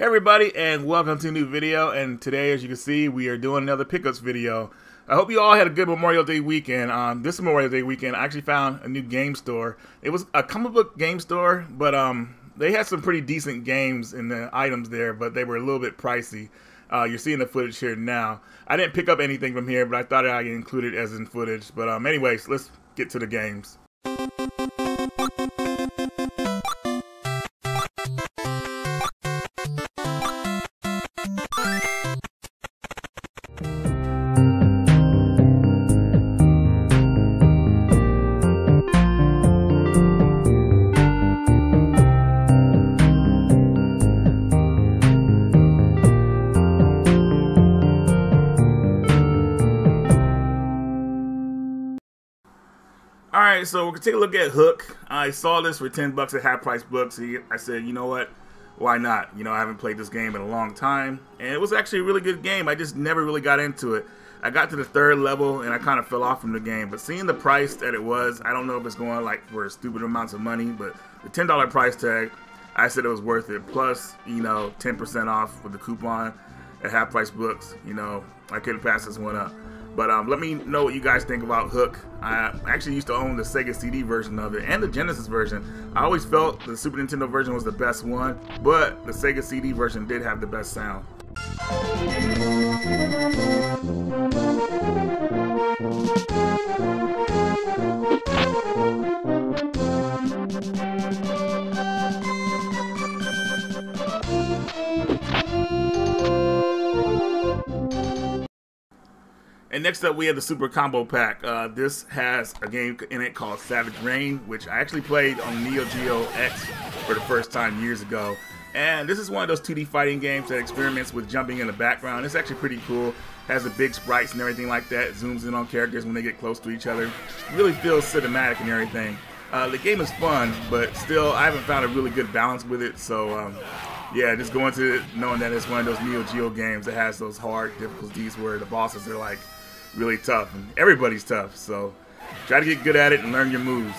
Hey everybody and welcome to a new video and today as you can see we are doing another pickups video. I hope you all had a good Memorial Day weekend. Um, this Memorial Day weekend I actually found a new game store. It was a comic book game store but um, they had some pretty decent games in the items there but they were a little bit pricey. Uh, you're seeing the footage here now. I didn't pick up anything from here but I thought I'd include it as in footage. But um, anyways let's get to the games. Right, so gonna take a look at Hook. I saw this for ten bucks at half price books. I said, you know what? Why not? You know, I haven't played this game in a long time, and it was actually a really good game. I just never really got into it. I got to the third level and I kind of fell off from the game. But seeing the price that it was, I don't know if it's going like for stupid amounts of money, but the ten dollar price tag, I said it was worth it. Plus, you know, ten percent off with the coupon at half price books. You know, I couldn't pass this one up. But um, let me know what you guys think about Hook. I actually used to own the Sega CD version of it and the Genesis version. I always felt the Super Nintendo version was the best one, but the Sega CD version did have the best sound. And next up, we have the Super Combo Pack. Uh, this has a game in it called Savage Reign, which I actually played on Neo Geo X for the first time years ago. And this is one of those 2D fighting games that experiments with jumping in the background. It's actually pretty cool. Has the big sprites and everything like that. Zooms in on characters when they get close to each other. Really feels cinematic and everything. Uh, the game is fun, but still, I haven't found a really good balance with it. So, um, yeah, just going to knowing that it's one of those Neo Geo games that has those hard difficulties where the bosses are like really tough, and everybody's tough. So try to get good at it and learn your moves.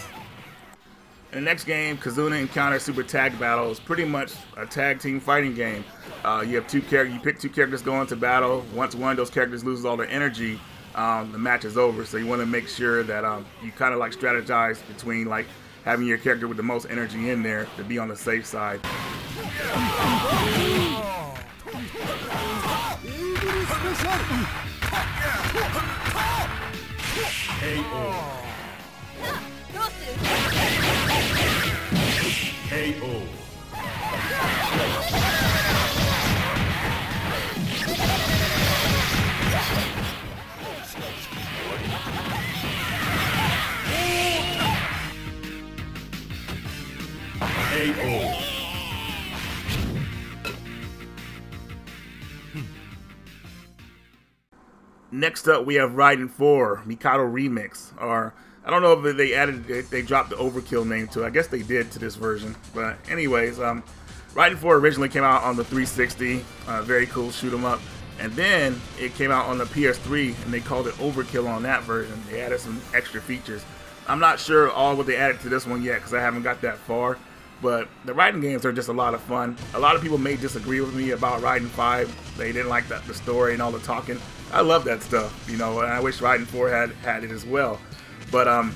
In the next game, Kizuna Encounter Super Tag Battle is pretty much a tag team fighting game. Uh, you have two characters. You pick two characters going to battle. Once one of those characters loses all their energy, um, the match is over. So you want to make sure that um, you kind of like strategize between like having your character with the most energy in there to be on the safe side. Hey, oh. oh. Next up, we have Raiden 4 Mikado Remix, or I don't know if they added, they, dropped the Overkill name to it. I guess they did to this version. But anyways, um, Raiden 4 originally came out on the 360, uh, very cool shoot 'em up. And then it came out on the PS3, and they called it Overkill on that version. They added some extra features. I'm not sure all what they added to this one yet, because I haven't got that far. But the Raiden games are just a lot of fun. A lot of people may disagree with me about Raiden 5. They didn't like the, the story and all the talking. I love that stuff, you know, and I wish Raiden 4 had had it as well. But um,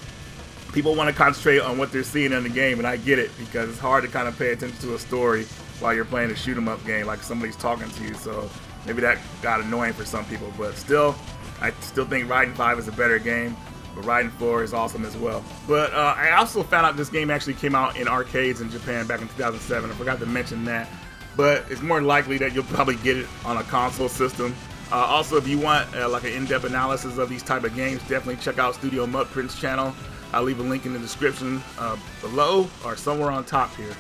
people want to concentrate on what they're seeing in the game, and I get it because it's hard to kind of pay attention to a story while you're playing a shoot 'em up game, like somebody's talking to you. So maybe that got annoying for some people, but still, I still think Raiden 5 is a better game. But Raiden 4 is awesome as well. But uh, I also found out this game actually came out in arcades in Japan back in 2007. I forgot to mention that. But it's more likely that you'll probably get it on a console system. Uh, also, if you want uh, like an in-depth analysis of these type of games, definitely check out Studio Mudprints channel. I'll leave a link in the description uh, below or somewhere on top here.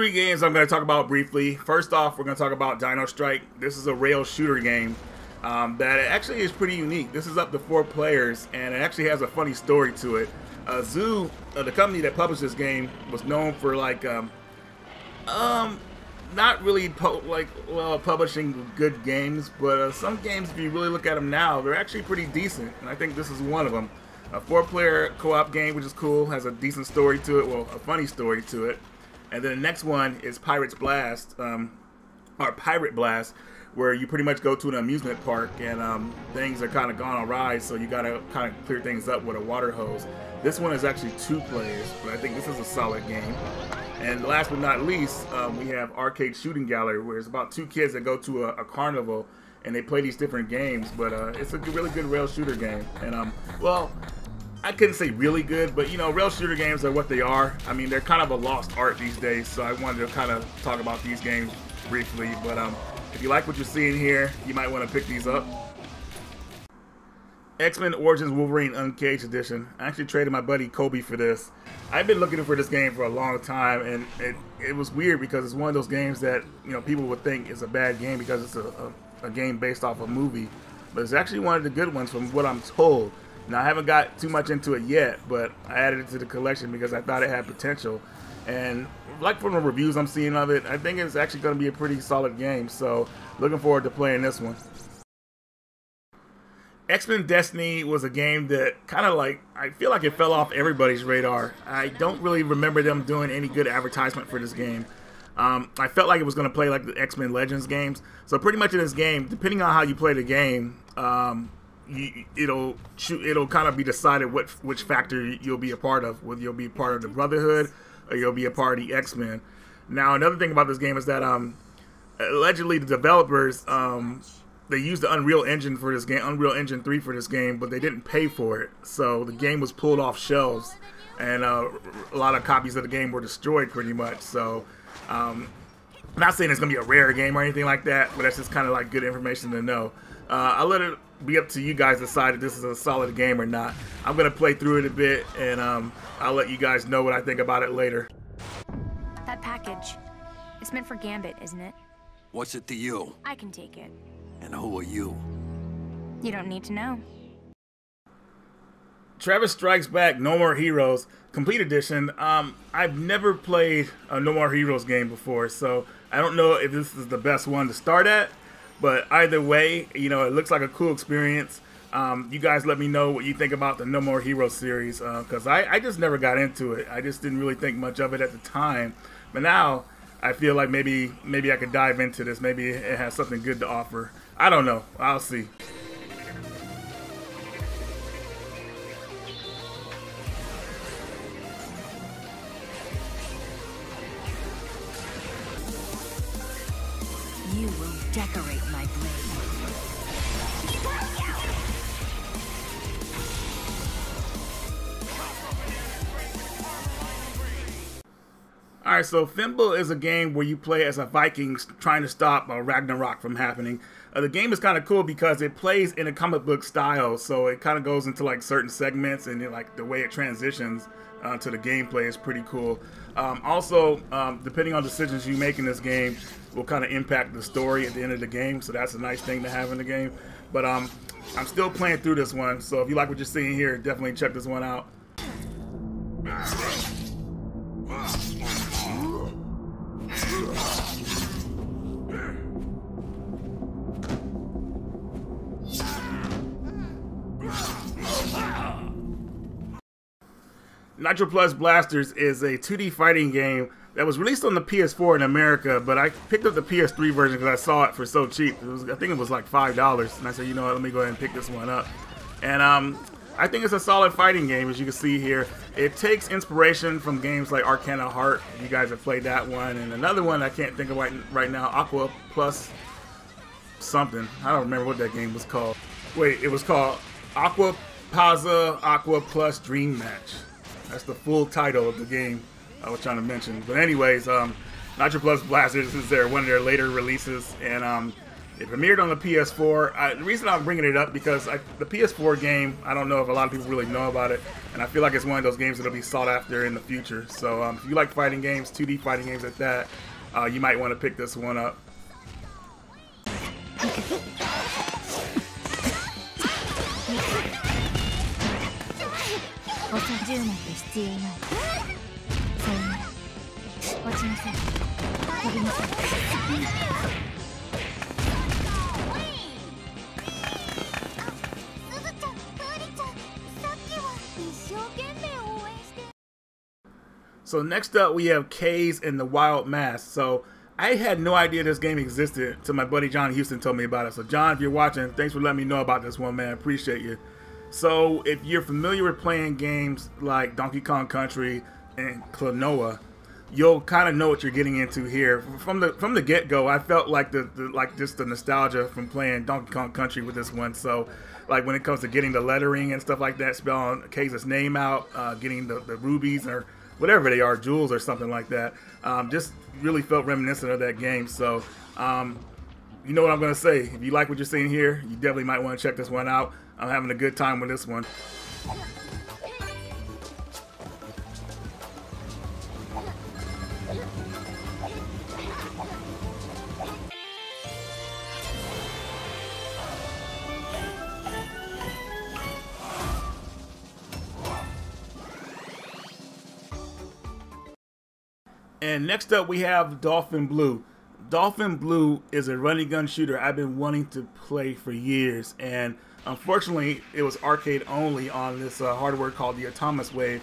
Three games I'm going to talk about briefly. First off, we're going to talk about Dino Strike. This is a rail shooter game. um, that actually is pretty unique. This is up to four players, and it actually has a funny story to it. Uh, Zoo, uh, the company that published this game, was known for like, um, um, not really like well publishing good games, but uh, some games, if you really look at them now, they're actually pretty decent, and I think this is one of them. A four-player co-op game, which is cool, has a decent story to it, well, a funny story to it. And then the next one is Pirates Blast, um, or Pirate Blast, where you pretty much go to an amusement park and um, things are kind of gone awry, so you got to kind of clear things up with a water hose. This one is actually two players, but I think this is a solid game. And last but not least, um, we have Arcade Shooting Gallery, where it's about two kids that go to a, a carnival and they play these different games. But uh, it's a really good rail shooter game. And um, well, I couldn't say really good, but you know, rail shooter games are what they are. I mean, they're kind of a lost art these days, so I wanted to kind of talk about these games briefly. But um, if you like what you're seeing here, you might want to pick these up. X-Men Origins Wolverine Uncaged Edition. I actually traded my buddy Kobe for this. I've been looking for this game for a long time, and it, it was weird because it's one of those games that you know people would think is a bad game because it's a, a, a game based off a movie, but it's actually one of the good ones from what I'm told. Now I haven't got too much into it yet, but I added it to the collection because I thought it had potential. And like from the reviews I'm seeing of it, I think it's actually going to be a pretty solid game. So looking forward to playing this one. X-Men Destiny was a game that kind of like, I feel like it fell off everybody's radar. I don't really remember them doing any good advertisement for this game. Um, I felt like it was going to play like the X-Men Legends games. So pretty much in this game, depending on how you play the game, um, you, it'll it'll kind of be decided what which factor you'll be a part of. Whether you'll be a part of the Brotherhood or you'll be a part of the X Men. Now, another thing about this game is that um, allegedly the developers um, they used the Unreal Engine for this game, Unreal Engine 3 for this game, but they didn't pay for it. So the game was pulled off shelves, and uh, a lot of copies of the game were destroyed pretty much. So um, I'm not saying it's gonna be a rare game or anything like that, but that's just kind of like good information to know. Uh, I'll let it be up to you guys to decide if this is a solid game or not. I'm gonna play through it a bit, and um, I'll let you guys know what I think about it later. That package, it's meant for Gambit, isn't it? What's it to you? I can take it. And who are you? You don't need to know. Travis Strikes Back No More Heroes Complete Edition. Um, I've never played a No More Heroes game before, so I don't know if this is the best one to start at. But either way, you know, it looks like a cool experience. Um, you guys let me know what you think about the No More Heroes series because uh, I, I just never got into it. I just didn't really think much of it at the time. But now I feel like maybe maybe I could dive into this. Maybe it has something good to offer. I don't know. I'll see. So Fimbul is a game where you play as a Viking trying to stop uh, Ragnarok from happening. Uh, the game is kind of cool because it plays in a comic book style, so it kind of goes into like certain segments and it, like the way it transitions uh, to the gameplay is pretty cool. Um, also, um, depending on decisions you make in this game, will kind of impact the story at the end of the game. So that's a nice thing to have in the game. But um, I'm still playing through this one, so if you like what you're seeing here, definitely check this one out. Nitroplus Blasterz is a 2D fighting game that was released on the PS4 in America, but I picked up the PS3 version because I saw it for so cheap. Was, I think it was like five dollars, and I said, you know what, let me go ahead and pick this one up. And um, I think it's a solid fighting game, as you can see here. It takes inspiration from games like Arcana Heart. You guys have played that one, and another one I can't think of right, right now, Aqua Plus something. I don't remember what that game was called. Wait, it was called Aqua Pazza Aqua Plus Dream Match. That's the full title of the game I was trying to mention. But anyways, um, Nitroplus Blasterz is their one of their later releases, and um, it premiered on the PS4. I, the reason I'm bringing it up because I, the PS4 game, I don't know if a lot of people really know about it, and I feel like it's one of those games that'll be sought after in the future. So um, if you like fighting games, 2D fighting games like that, uh, you might want to pick this one up. So next up, we have Kaze and the Wild Masks. So I had no idea this game existed until my buddy John Houston told me about it. So John, if you're watching, thanks for letting me know about this one, man. Appreciate you. So if you're familiar with playing games like Donkey Kong Country and Klonoa, you'll kind of know what you're getting into here. From the from the get go, I felt like the, the like just the nostalgia from playing Donkey Kong Country with this one. So like when it comes to getting the lettering and stuff like that, spelling Kaze's name out, uh, getting the, the rubies or whatever they are, jewels or something like that. Um, just really felt reminiscent of that game. So, um, you know what I'm going to say. If you like what you're seeing here, you definitely might want to check this one out. I'm having a good time with this one. And next up, we have Dolphin Blue. Dolphin Blue is a running gun shooter I've been wanting to play for years, and unfortunately, it was arcade only on this uh, hardware called the Atomiswave.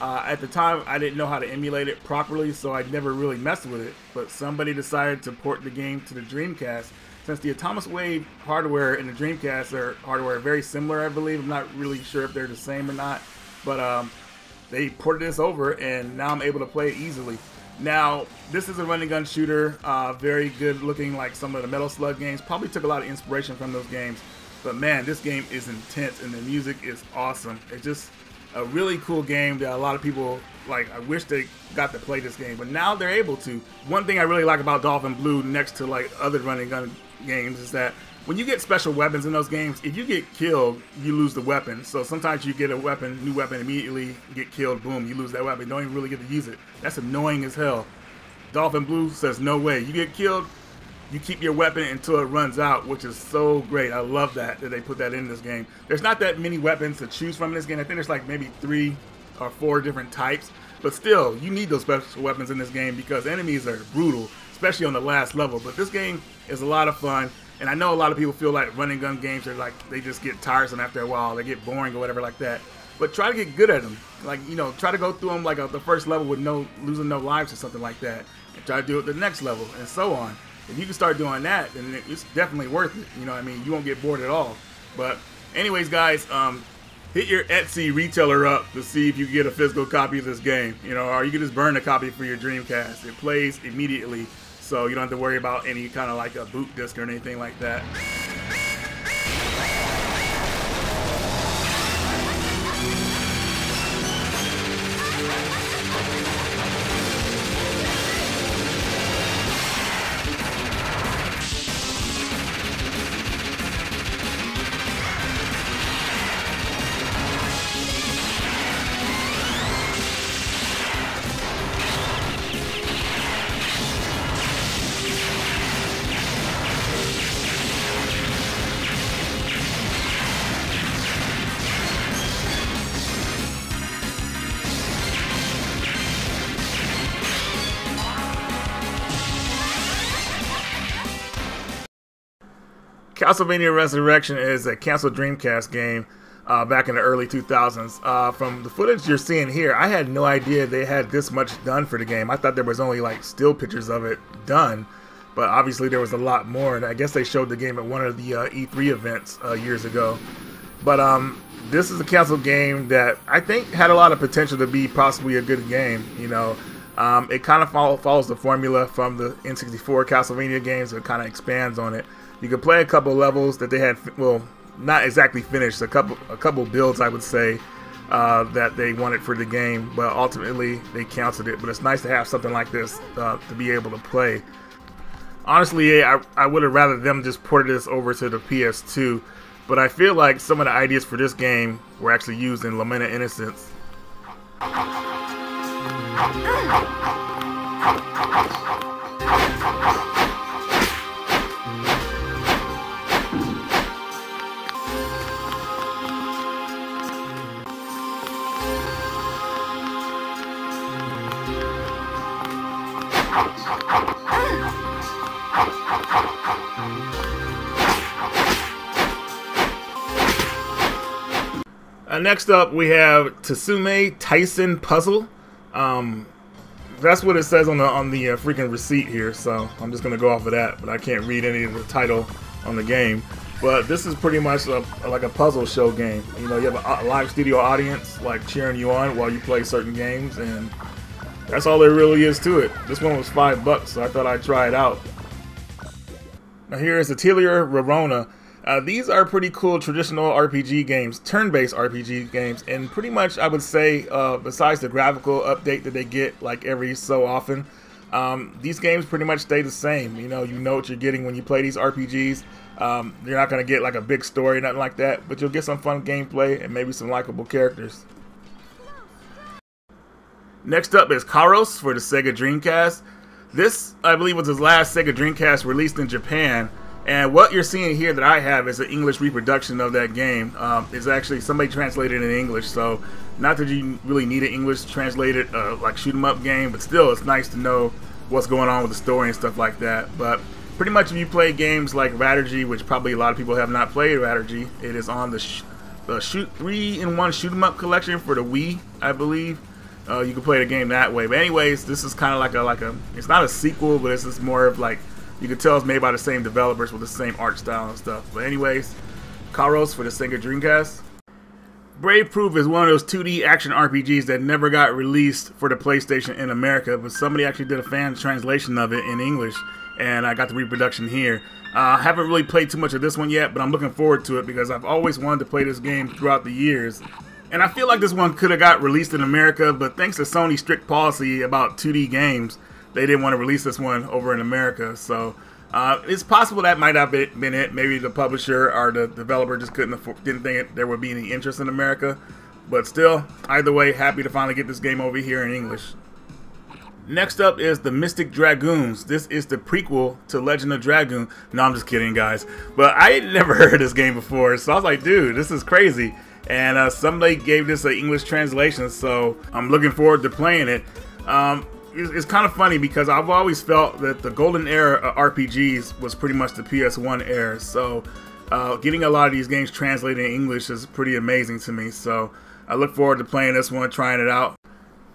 Uh, at the time, I didn't know how to emulate it properly, so I never really messed with it. But somebody decided to port the game to the Dreamcast. Since the Atomiswave hardware and the Dreamcast are hardware are very similar, I believe. I'm not really sure if they're the same or not, but um, they ported this over, and now I'm able to play it easily. Now, this is a running gun shooter, uh, very good looking like some of the Metal Slug games. Probably took a lot of inspiration from those games. But man, this game is intense and the music is awesome. It's just a really cool game that a lot of people like. I wish they got to play this game, but now they're able to. One thing I really like about Dolphin Blue, next to like other running gun games, is that when you get special weapons in those games, if you get killed, you lose the weapon. So sometimes you get a weapon, new weapon, immediately get killed, boom, you lose that weapon. Don't even really get to use it. That's annoying as hell. Dolphin Blue says no way. You get killed, you keep your weapon until it runs out, which is so great. I love that that they put that in this game. There's not that many weapons to choose from in this game. I think there's like maybe three or four different types, but still, you need those special weapons in this game because enemies are brutal, especially on the last level. But this game is a lot of fun. And I know a lot of people feel like running gun games are like they just get tiresome after a while, they get boring or whatever like that. But try to get good at them. Like you know, try to go through them like a, the first level with no losing no lives or something like that, and try to do it the next level and so on. If you can start doing that, then it's definitely worth it. You know, I mean, you won't get bored at all. But anyways, guys, um, hit your Etsy retailer up to see if you can get a physical copy of this game. You know, or you can just burn a copy for your Dreamcast. It plays immediately, so you don't have to worry about any kind of like a boot disc or anything like that. Castlevania Resurrection is a canceled Dreamcast game uh, back in the early 2000s. Uh, from the footage you're seeing here, I had no idea they had this much done for the game. I thought there was only like still pictures of it done, but obviously there was a lot more. And I guess they showed the game at one of the uh, E3 events uh, years ago. But um, this is a canceled game that I think had a lot of potential to be possibly a good game. You know, um, it kind of follow, follows the formula from the N64 Castlevania games. It kind of expands on it. You could play a couple levels that they had, well, not exactly finished. A couple, a couple builds, I would say, uh, that they wanted for the game, but ultimately they canceled it. But it's nice to have something like this uh, to be able to play. Honestly, I, I would have rather them just ported this over to the PS2, but I feel like some of the ideas for this game were actually used in Lament of Innocence. Uh, next up, we have Susume Taisen Puzzle. Um, that's what it says on the on the uh, freaking receipt here. So I'm just gonna go off of that, but I can't read any of the title on the game. But this is pretty much a, like a puzzle show game. You know, you have a live studio audience like cheering you on while you play certain games, and that's all there really is to it. This one was five bucks, so I thought I'd try it out. Now here is Atelier Rorona. Uh, these are pretty cool traditional RPG games, turn-based RPG games, and pretty much I would say, uh, besides the graphical update that they get like every so often, um, these games pretty much stay the same. You know, you know what you're getting when you play these RPGs. Um, you're not gonna get like a big story, or nothing like that, but you'll get some fun gameplay and maybe some likable characters. Next up is Karous for the Sega Dreamcast. This, I believe, was his last Sega Dreamcast released in Japan. And what you're seeing here that I have is an English reproduction of that game. Um, it's actually somebody translated it in English, so not that you really need an English translated uh, like shoot 'em up game, but still, it's nice to know what's going on with the story and stuff like that. But pretty much, if you play games like Radirgy, which probably a lot of people have not played Radirgy, it is on the, sh the shoot three in one shoot 'em up collection for the Wii, I believe. Uh, you can play the game that way. But anyways, this is kind of like a like a. It's not a sequel, but it's just more of like you can tell it's made by the same developers with the same art style and stuff. But anyways, Karous for the Sega Dreamcast. Brave Prove is one of those 2D action RPGs that never got released for the PlayStation in America, but somebody actually did a fan translation of it in English, and I got the reproduction here. Uh, I haven't really played too much of this one yet, but I'm looking forward to it because I've always wanted to play this game throughout the years. And I feel like this one could have got released in America, but thanks to Sony's strict policy about 2D games, they didn't want to release this one over in America. So uh, it's possible that might have been it. Maybe the publisher or the developer just couldn't afford, didn't think there would be any interest in America. But still, either way, happy to finally get this game over here in English. Next up is the Mystic Dragoons. This is the prequel to Legend of Dragoon. No, I'm just kidding, guys. But I never heard this game before, so I was like, dude, this is crazy. And uh, somebody gave this an English translation, so I'm looking forward to playing it. Um, it's, it's kind of funny because I've always felt that the golden era of RPGs was pretty much the PS1 era. So uh, getting a lot of these games translated in English is pretty amazing to me. So I look forward to playing this one, trying it out.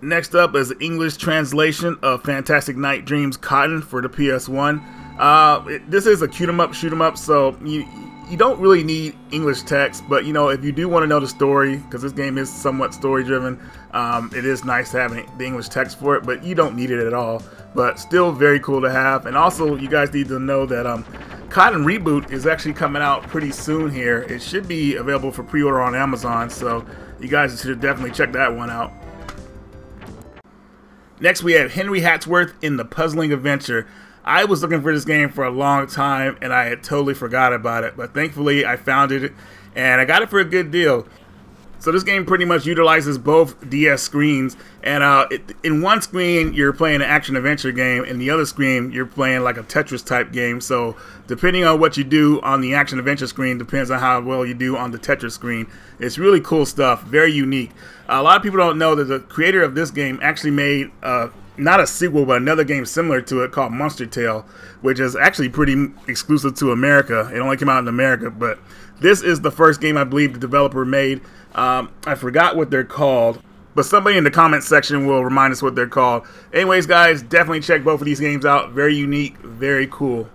Next up is the English translation of Fantastic Night Dreams Cotton for the PS1. Uh, it, this is a shoot 'em up, shoot 'em up, so you you don't really need English text, but you know if you do want to know the story, because this game is somewhat story driven, um, it is nice to have the English text for it, but you don't need it at all. But still very cool to have, and also you guys need to know that um, Cotton Reboot is actually coming out pretty soon here. It should be available for pre-order on Amazon, so you guys should definitely check that one out. Next, we have Henry Hatsworth in the Puzzling Adventure. I was looking for this game for a long time and I had totally forgot about it, but thankfully I found it and I got it for a good deal. So this game pretty much utilizes both DS screens, and uh, it, in one screen you're playing an action adventure game, in the other screen you're playing like a Tetris type game. So depending on what you do on the action adventure screen depends on how well you do on the Tetris screen. It's really cool stuff, very unique. a lot of people don't know that the creator of this game actually made uh, not a sequel, but another game similar to it called Monster Tale, which is actually pretty exclusive to America. It only came out in America, but this is the first game I believe the developer made. Um, I forgot what they're called, but somebody in the comment section will remind us what they're called. Anyways, guys, definitely check both of these games out. Very unique, very cool.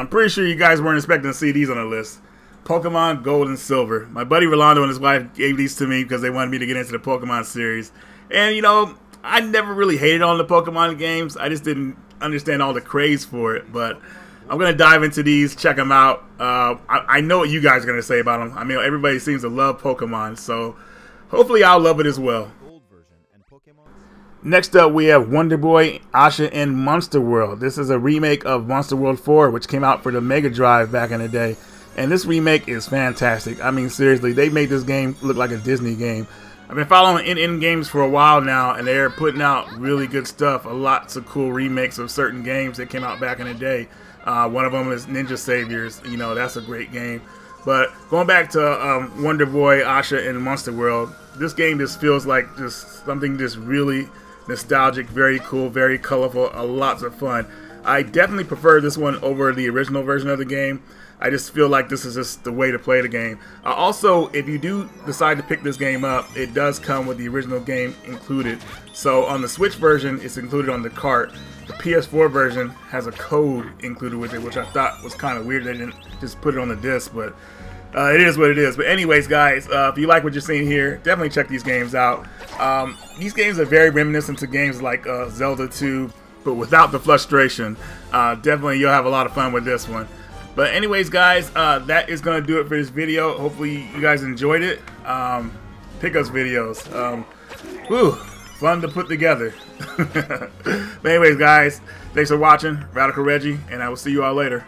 I'm pretty sure you guys weren't expecting to see these on the list. Pokemon Gold and Silver. My buddy Rolando and his wife gave these to me because they wanted me to get into the Pokemon series. And, you know, I never really hated on the Pokemon games. I just didn't understand all the craze for it. But I'm gonna dive into these, check them out. Uh, I, I, know what you guys are gonna say about them. I mean, everybody seems to love Pokemon, so hopefully I'll love it as well. Next up, we have Wonder Boy, Asha, and Monster World. This is a remake of Monster World 4, which came out for the Mega Drive back in the day. And this remake is fantastic. I mean, seriously, they made this game look like a Disney game. I've been following ININ Games for a while now, and they're putting out really good stuff. A lots of cool remakes of certain games that came out back in the day. Uh, one of them is Ninja Saviors. You know, that's a great game. But going back to um, Wonder Boy, Asha, and Monster World, this game just feels like just something just really nostalgic, very cool, very colorful, uh, lots of fun. I definitely prefer this one over the original version of the game. I just feel like this is just the way to play the game. Uh, also, if you do decide to pick this game up, it does come with the original game included. So on the Switch version, it's included on the cart. The PS4 version has a code included with it, which I thought was kind of weird. They didn't just put it on the disc, but uh, it is what it is. But anyways, guys, uh, if you like what you're seeing here, definitely check these games out. Um, these games are very reminiscent to games like uh, Zelda 2, but without the frustration. Uh, definitely, you'll have a lot of fun with this one. But anyways, guys, uh, that is going to do it for this video. Hopefully, you guys enjoyed it. Um, pick us videos. Um, whew, fun to put together. but anyways, guys, thanks for watching. Radical Reggie, and I will see you all later.